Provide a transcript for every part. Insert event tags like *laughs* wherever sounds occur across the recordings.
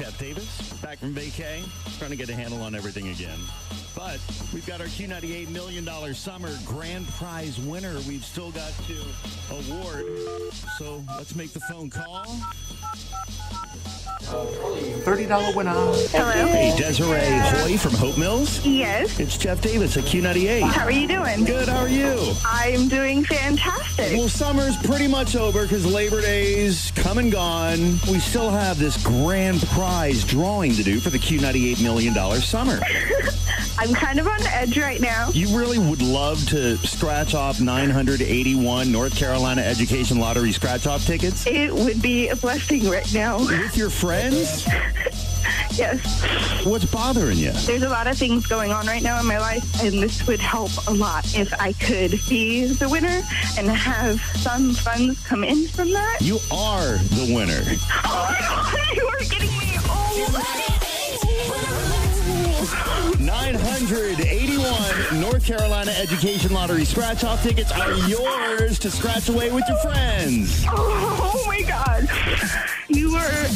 Steph Davis back from vacay, trying to get a handle on everything again. But we've got our Q98 Million Dollar Summer Grand Prize winner we've still got to award. So let's make the phone call. Uh, $30 winner. Hello? Hey, Desiree Hoy from Hope Mills. Yes. It's Jeff Davis at Q98. How are you doing? Good, how are you? I'm doing fantastic. Well, summer's pretty much over because Labor Day's come and gone. We still have this grand prize drawing to do for the Q98 Million Dollar Summer. *laughs* I'm kind of on the edge right now. You really would love to scratch off 981 North Carolina Education Lottery scratch off tickets It would be a blessing right now. with your friends? *laughs* Yes. What's bothering you? There's a lot of things going on right now in my life, and this would help a lot if I could be the winner and have some funds come in from that. You are the winner. *laughs* Oh my God, you are getting me. Oh. 981 North Carolina Education Lottery scratch off tickets are yours to scratch away with your friends. oh.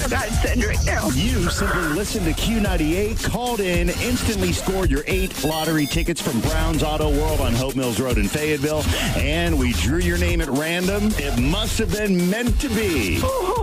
You are a godsend right now. You simply listened to Q98, called in, instantly scored your eight lottery tickets from Brown's Auto World on Hope Mills Road in Fayetteville, and we drew your name at random. It must have been meant to be. Oh,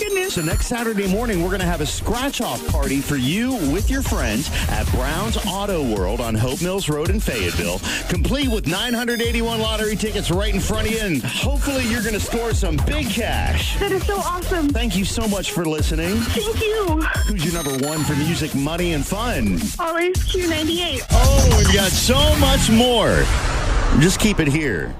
Goodness. So next Saturday morning, we're going to have a scratch-off party for you with your friends at Brown's Auto World on Hope Mills Road in Fayetteville, complete with 981 lottery tickets right in front of you, and hopefully you're going to score some big cash. That is so awesome. Thank you so much for listening. Thank you. Who's your number one for music, money, and fun? Always Q98. Oh, we've got so much more. Just keep it here.